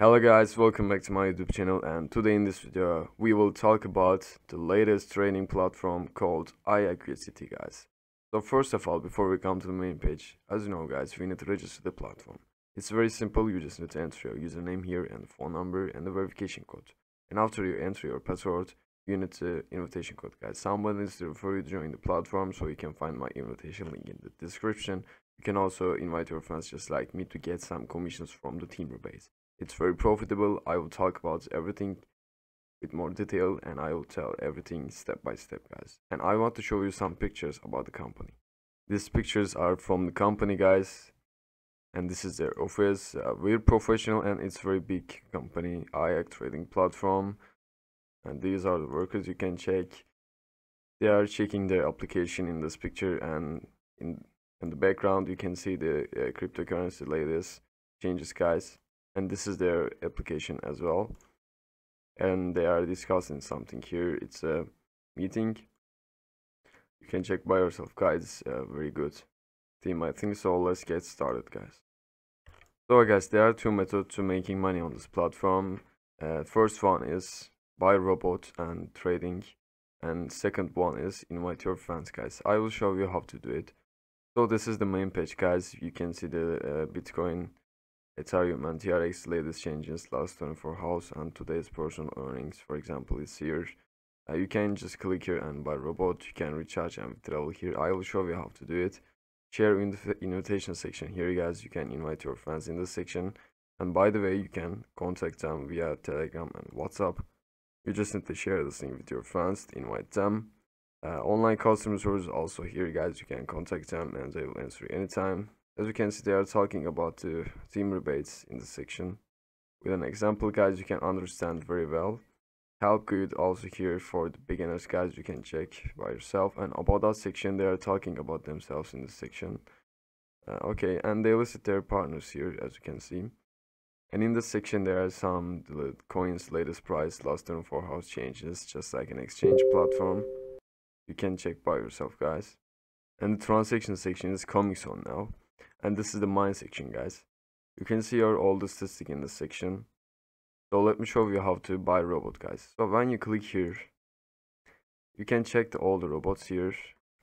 Hello guys, welcome back to my YouTube channel and today in this video we will talk about the latest training platform called iAccuracy guys. So first of all, before we come to the main page, as you know guys, we need to register the platform. It's very simple, you just need to enter your username here and phone number and the verification code. And after you enter your password, you need the invitation code guys. Someone needs to refer you to join the platform so you can find my invitation link in the description. You can also invite your friends just like me to get some commissions from the team rebase. It's very profitable. I will talk about everything with more detail and I will tell everything step by step guys. And I want to show you some pictures about the company. These pictures are from the company guys and this is their office. Uh, we're professional and it's very big company. IAC trading platform and these are the workers you can check. They are checking their application in this picture and in in the background you can see the uh, cryptocurrency latest changes guys and this is their application as well. And they are discussing something here. It's a meeting. You can check by yourself guys. Uh, very good team i think so. Let's get started guys. So guys there are two methods to making money on this platform. Uh, first one is buy robot and trading. And second one is invite your friends guys. I will show you how to do it. So this is the main page guys. You can see the uh, bitcoin Ethereum and TRX latest changes last 24 hours and today's personal earnings for example is here. Uh, you can just click here and buy robot, you can recharge and travel here. I will show you how to do it. Share in the invitation section here guys, you can invite your friends in this section. And by the way, you can contact them via Telegram and WhatsApp. You just need to share this link with your friends invite them. Uh, online customer service also here guys, you can contact them and they will answer anytime. As you can see, they are talking about the team rebates in the section. With an example, guys, you can understand very well. Help good also here for the beginners, guys, you can check by yourself. And about that section, they are talking about themselves in this section. Uh, okay, and they listed their partners here, as you can see. And in this section, there are some coins latest price, last 24 hours changes, just like an exchange platform. You can check by yourself, guys. And the transaction section is coming soon now and this is the mine section guys. You can see all the statistic in this section. So let me show you how to buy robot guys. So when you click here you can check the, all the robots here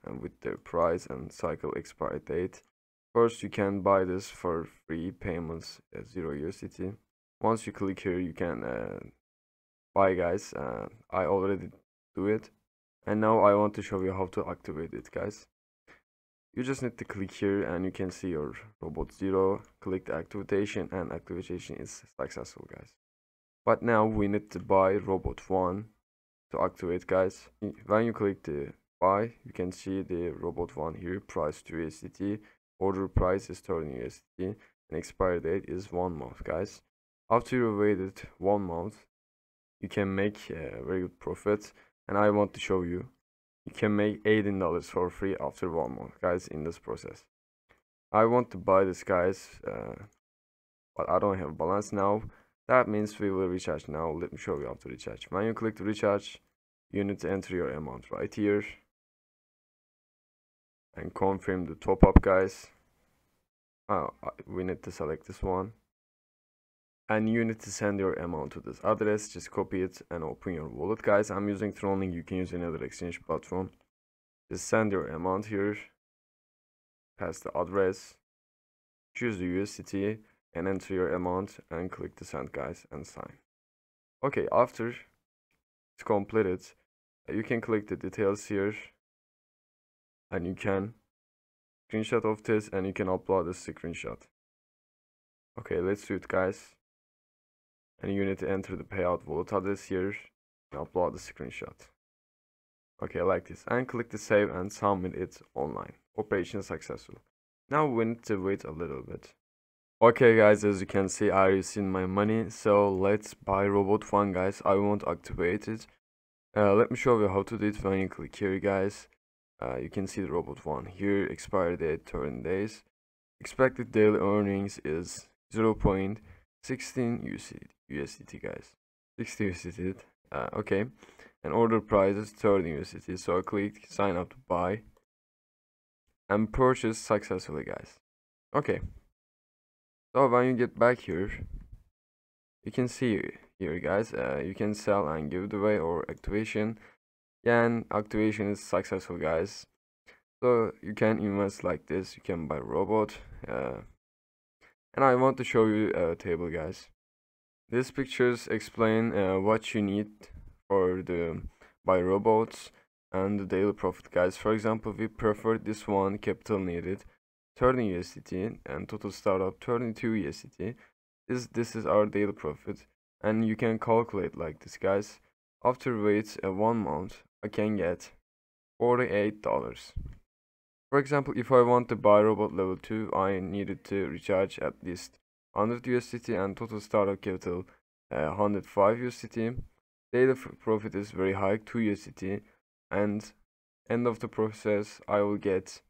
and with their price and cycle expiry date. First you can buy this for free payments at zero USDT. Once you click here you can uh, buy guys. Uh, I already do it. And now I want to show you how to activate it guys you just need to click here and you can see your robot zero. Click the activation and activation is successful guys. But now we need to buy robot one to activate guys. When you click the buy you can see the robot one here price to USDT order price is 30 USDT and expiry date is one month guys. After you waited one month you can make a very good profit. And I want to show you you can make $18 for free after one month guys in this process. I want to buy this guys uh, but i don't have balance now. That means we will recharge now. Let me show you how to recharge. When you click to recharge you need to enter your amount right here and confirm the top up guys. Oh we need to select this one and you need to send your amount to this address. Just copy it and open your wallet. Guys i'm using Tronlink you can use another exchange platform. Just send your amount here. Pass the address. Choose the USDT and enter your amount and click the send guys and sign. Okay after it's completed you can click the details here. And you can screenshot of this and you can upload the screenshot. Okay let's do it guys and you need to enter the payout wallet address here? And upload the screenshot. Okay like this. And click the save and submit it online. Operation successful. Now we need to wait a little bit. Okay guys as you can see i received my money. So let's buy robot one guys. I won't activate it. Uh, let me show you how to do it. When you click here guys uh, you can see the robot one. Here expired date 30 days. Expected daily earnings is 0.16 USD USDT guys. 60 USDT uh, okay. And order price is 30 USDT so I click sign up to buy and purchase successfully guys. Okay. So when you get back here you can see here guys uh, you can sell and give it away or activation. And activation is successful guys. So you can invest like this. You can buy robot uh, and I want to show you a table guys these pictures explain uh, what you need for the buy robots and the daily profit. Guys for example we prefer this one capital needed 30 USDT and total startup 32 USDT this this is our daily profit and you can calculate like this guys. After wait a one month I can get 48 dollars. For example if I want to buy robot level 2 I needed to recharge at least 100 USDT and total startup capital uh, 105 USDT daily profit is very high 2 USDT and end of the process I will get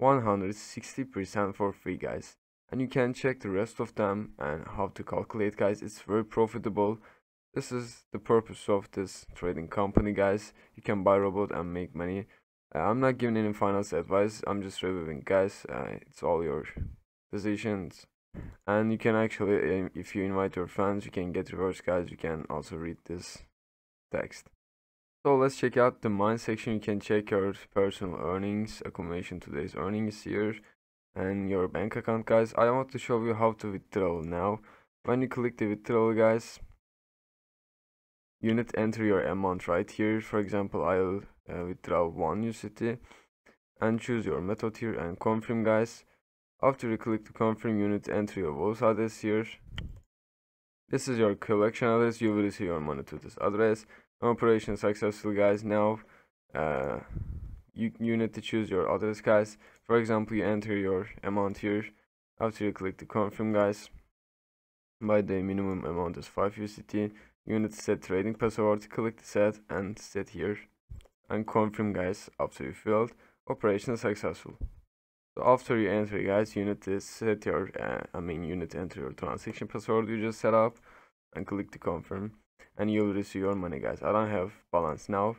160% for free guys. And you can check the rest of them and how to calculate guys. It's very profitable. This is the purpose of this trading company guys. You can buy robot and make money. Uh, i'm not giving any finance advice. I'm just reviewing guys. Uh, it's all your decisions and you can actually if you invite your friends you can get rewards guys you can also read this text. So let's check out the mine section. You can check your personal earnings accumulation today's earnings here and your bank account guys. I want to show you how to withdraw now. When you click the withdrawal guys you need to enter your amount right here. For example i'll uh, withdraw one USDT and choose your method here and confirm guys after you click to confirm unit entry of wallet address here this is your collection address. You will receive your money to this address. Operation successful guys. Now uh, you, you need to choose your address guys. For example you enter your amount here. After you click to confirm guys by the minimum amount is 5 USDT you need to set trading password click the set and set here. And confirm guys after you filled operation successful so after you enter guys you need to set your uh, i mean you need to enter your transaction password you just set up and click to confirm and you'll receive your money guys. I don't have balance now.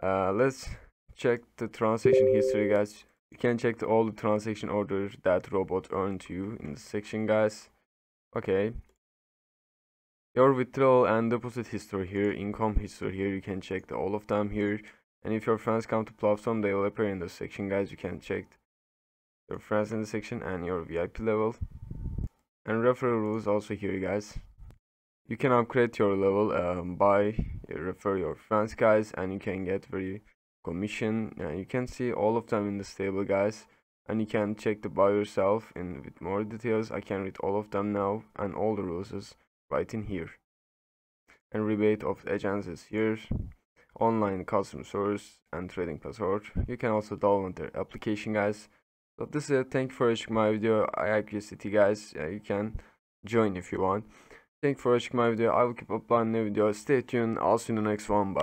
Uh, let's check the transaction history guys. You can check all the transaction orders that robot earned you in the section guys. Okay. Your withdrawal and deposit history here income history here you can check the, all of them here. And if your friends come to platform they will appear in the section guys. You can check your friends in the section and your vip level. And referral rules also here guys. You can upgrade your level um, by refer your friends guys and you can get very commission. And you can see all of them in the stable guys and you can check the by yourself in with more details. I can read all of them now and all the rules right in here. And rebate of agents is here. Online customer service and trading password. You can also download their application guys so this is it. Thank you for watching my video. I agree guys. Uh, you can join if you want. Thank you for watching my video. I will keep uploading new videos. Stay tuned. I'll see you in the next one. Bye